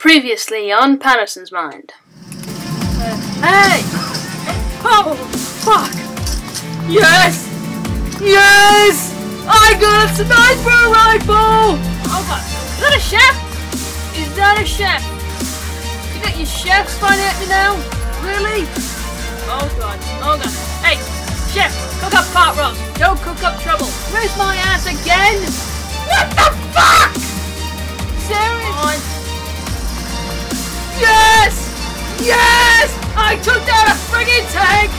Previously on Patterson's Mind. Uh, hey! Oh, fuck! Yes! Yes! I got a sniper rifle! Oh god, is that a chef? Is that a chef? You got your chef spying at me now? Really? Oh god, oh god. Hey, chef, cook up pot roast. Don't cook up trouble. Where's my ass again? What the fuck? Yes! I took down a friggin' tank!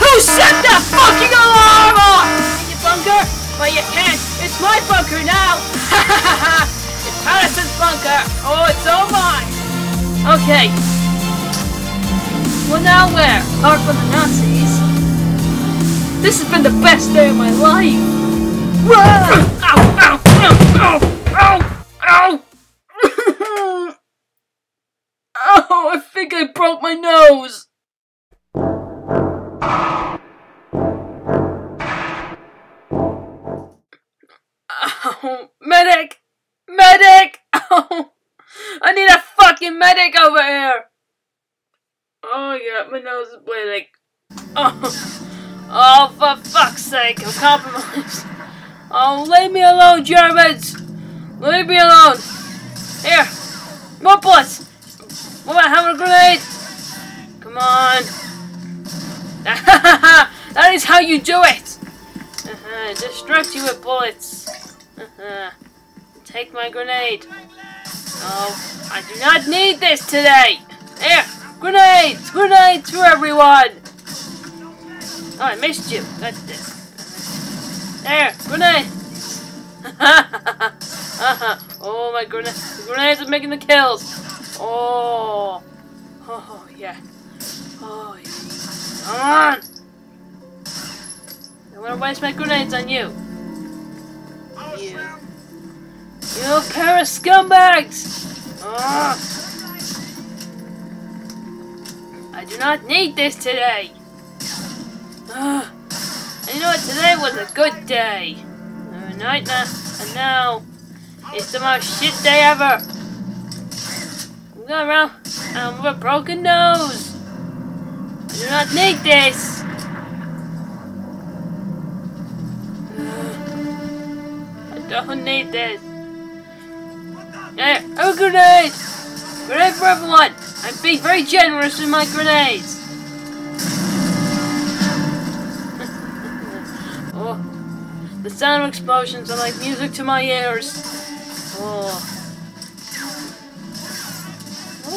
Who set that fucking alarm off? In your bunker? Well, you can't. It's my bunker now. Ha ha ha ha! it's Patterson's bunker. Oh, it's all mine. Okay. Well, now where? Apart from the Nazis. This has been the best day of my life. Whoa! Ow! Ow! Ow! Ow! Think I broke my nose. Oh, medic! Medic! Oh, I need a fucking medic over here! Oh yeah, my nose is bleeding. Oh, oh for fuck's sake, I'm compromised. Oh, leave me alone, Germans! Leave me alone! Here, more bullets! About having a grenade? Come on! that is how you do it! Uh-huh, distract you with bullets. Uh-huh. Take my grenade. Oh, I do not need this today! Here! Grenades! Grenades for everyone! Oh, I missed you. That's this. There! Grenade! oh, my grenade. The grenades are making the kills! Oh! Oh, yeah. Oh, yeah. Come on! I'm gonna waste my grenades on you. You. You pair of scumbags! Oh. I do not need this today. Ah. and you know what? Today was a good day. Uh, night now, and now it's the most shit day ever. Going around um, with a broken nose. I do not need this. I don't need this. Hey, oh grenade! Grenade for everyone! I'm being very generous with my grenades! oh, the sound of explosions are like music to my ears. Oh.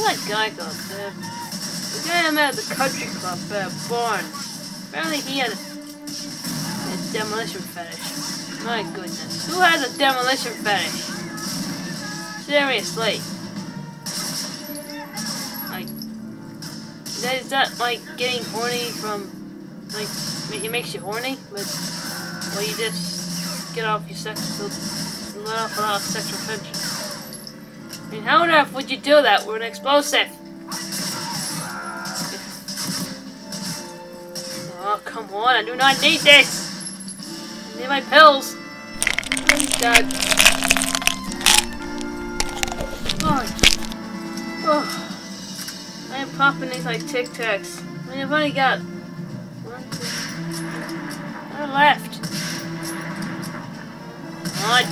What that guy called? Uh, the guy I met at the country club, uh, Barn. Apparently he had a, a demolition fetish. My goodness. Who has a demolition fetish? Seriously. Like, is that, like getting horny from, like, it makes you horny? But, well, you just get off your sexual, let off a lot of sexual tension. Mean, how on earth would you do that with an explosive? Oh, come on, I do not need this! I need my pills! Oh, God. Oh. oh. I am popping these like Tic Tacs. I mean, I've only got one, two, one left. What?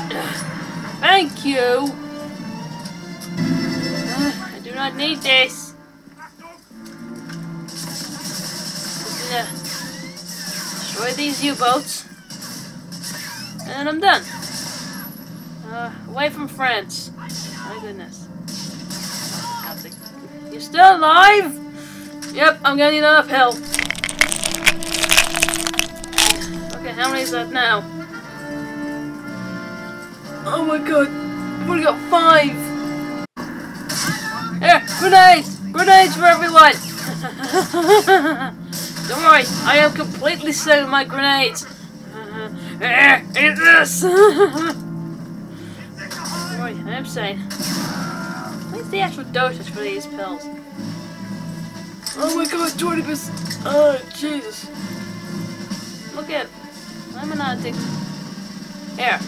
Thank you. I need this. Gonna destroy these U-boats, and I'm done. Uh, away from France. My goodness. You still alive? Yep, I'm gonna need another pill. Okay, how many is that now? Oh my god, we've got five! Grenades! Grenades for everyone! Don't worry, I am completely safe with my grenades! Here, eat this! Right, I'm saying. What's the actual dosage for these pills? Oh my god, 20%! Oh, Jesus. Look at I'm an addict. Here.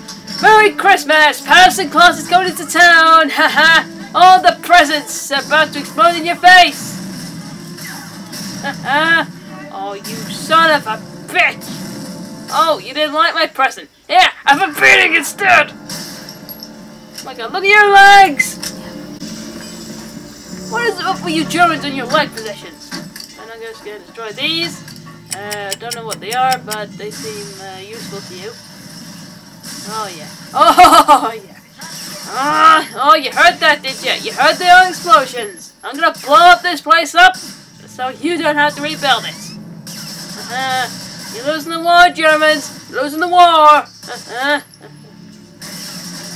Merry Christmas! Patterson Claus is going into town! Haha! All the presents about to explode in your face! oh, you son of a bitch! Oh, you didn't like my present. Here, have a beating instead! Oh my god, look at your legs! What is up with you Germans and your leg positions? And I'm just gonna destroy these. Uh, don't know what they are, but they seem uh, useful to you. Oh yeah. Oh yeah. Ah, oh, you heard that, did you? You heard the explosions. I'm gonna blow up this place up, so you don't have to rebuild it. Uh -huh. You're losing the war, Germans. You're losing the war. Uh -huh.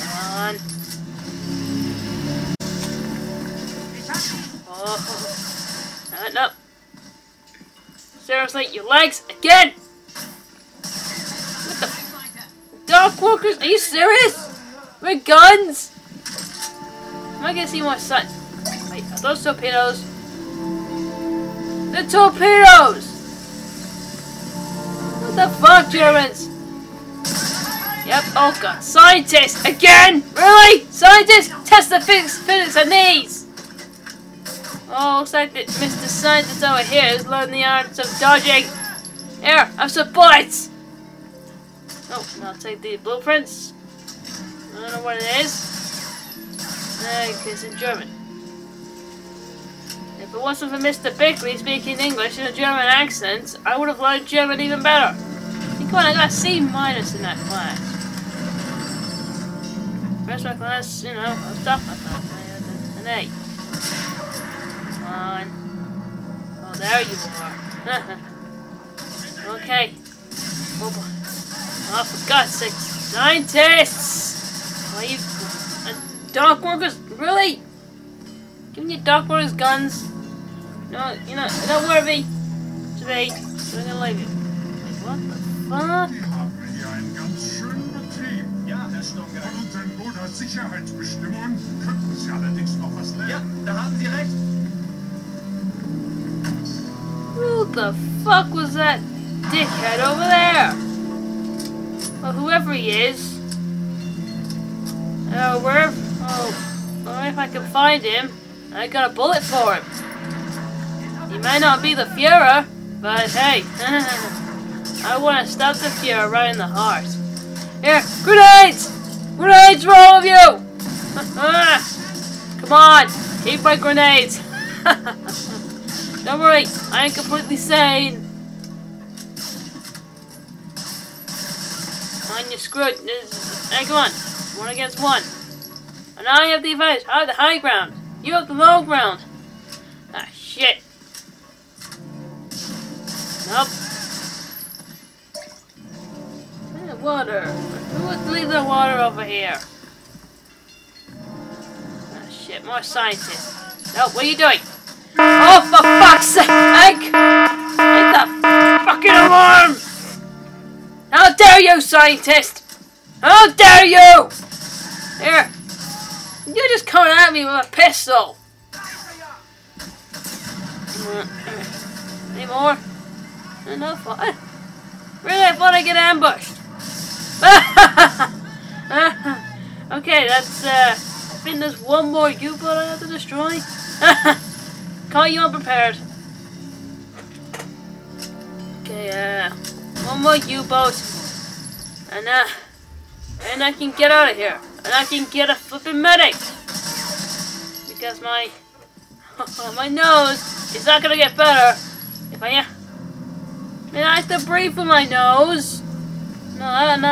Come on. Oh. Uh, no. Seriously, your legs again. What the? Dark Walkers? Are you serious? With guns? Am I gonna see more sun? Wait, are those torpedoes? The torpedoes! What the fuck, Germans? Yep, oh god. Scientists! Again! Really? Scientists! Test the physics, physics of these! Oh, looks like Mr. Scientist over here has learned the arts of dodging. Here, have some bullets! Oh, I'll take the blueprints. I don't know what it is. Uh, it's in German. If it wasn't for Mr. Bickley speaking English in a German accent, I would have learned German even better. Come on, I got a C minus in that class. Rest my class, you know, I'll stop my class. I had an A. Come on. Oh, there you are. okay. Oh, boy. oh, for God's sake. Scientists! Why you... Uh, dock workers? Really? Give me dock workers guns. No, you know, not worthy to be. So I'm gonna leave you. Wait, what the fuck? Wir haben hier einen ganz schönen Betrieb. Ja, Herr Stunger. Und sein Boot hat Sicherheitsbestimmungen. Könnten Sie allerdings noch was Ja, da haben Sie recht. Who the fuck was that dickhead over there? Well, whoever he is. Oh, where? Oh, well, if I can find him, I got a bullet for him. He may not be the Fuhrer, but hey, I want to stop the Fuhrer right in the heart. Here, grenades! Grenades for all of you! Come on, keep my grenades. Don't worry, I am completely sane. On you screwed. Hey, come on. One against one. And I have the advantage. I have the high ground. You have the low ground. Ah, shit. Nope. Eh, water. Who would leave the water over here? Ah, shit. More scientists. Nope, what are you doing? Oh, for fuck's sake! Hit the fucking alarm! How dare you, scientist! How dare you! Here. You're just coming at me with a pistol. Any more? Enough. Really? I thought I'd get ambushed. okay, that's, uh, I think there's one more U-boat I have to destroy. Call you unprepared. Okay, uh, one more U-boat. And, uh, and I can get out of here. And I can get a flipping medic. Because my, my nose is not gonna get better if I, uh, I have to breathe with my nose. No, I don't,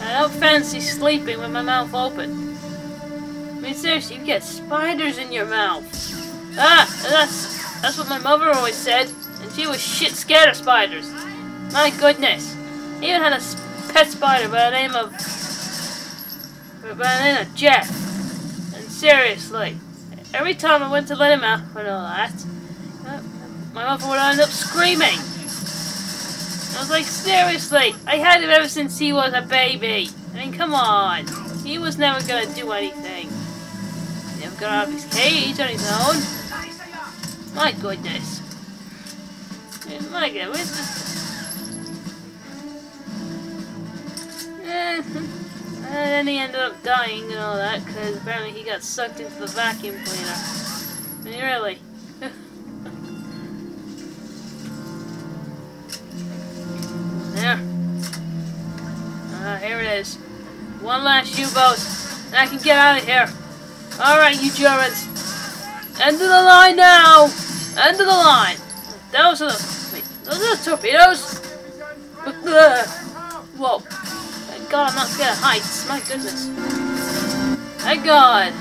I don't fancy sleeping with my mouth open. I mean, seriously, you get spiders in your mouth. Ah, that's that's what my mother always said, and she was shit scared of spiders. My goodness, I even had a pet spider by the name of by the name of Jeff. And seriously, every time I went to let him out and all that, uh, my mother would end up screaming. I was like, seriously, I had him ever since he was a baby. I mean, come on, he was never gonna do anything. He never got out of his cage on his own. My goodness. My? Eh, And then he ended up dying and all that because apparently he got sucked into the vacuum cleaner. I mean, really. there. Ah, here it is. One last U-boat, and I can get out of here. Alright, you Germans. End of the line now! End of the line! Those are the... Wait, those are the torpedoes? Whoa. God I'm not scared of heights. My goodness. Thank God.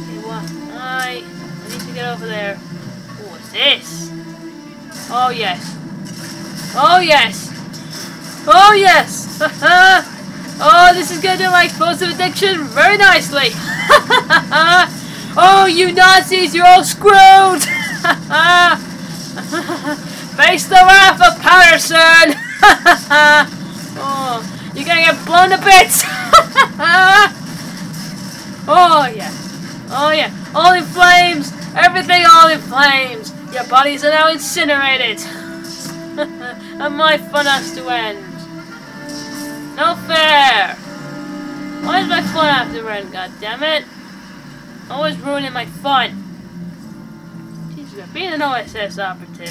Okay, what? I... I need to get over there. What's this? Oh, yes. Oh, yes. Oh, yes. oh, this is going to do my explosive addiction very nicely. oh, you Nazis, you're all screwed. Face the wrath of Patterson! oh, you're gonna get blown to bits! oh yeah. Oh yeah. All in flames! Everything all in flames! Your bodies are now incinerated! and my fun has to end. No fair! Why does my fun have to end, God damn it! Always ruining my fun. Jesus, being an OSS operative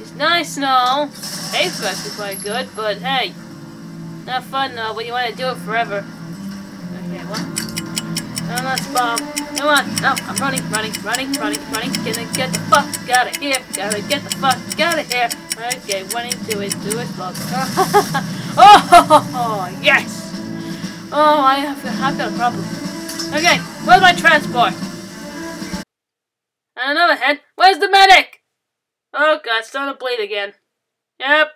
It's nice and all. Facebook's is quite good, but hey, not fun though, but you want to do it forever. Okay, what? No, let's bomb. Come on. No, I'm running, running, running, running, running. Gonna get the fuck out of here. Gotta get the fuck out of here. Okay, running to it, do it, look. oh, yes! Oh, I have, I've got a problem. Okay, where's my transport? And another head, where's the medic? Oh god, starting to bleed again. Yep,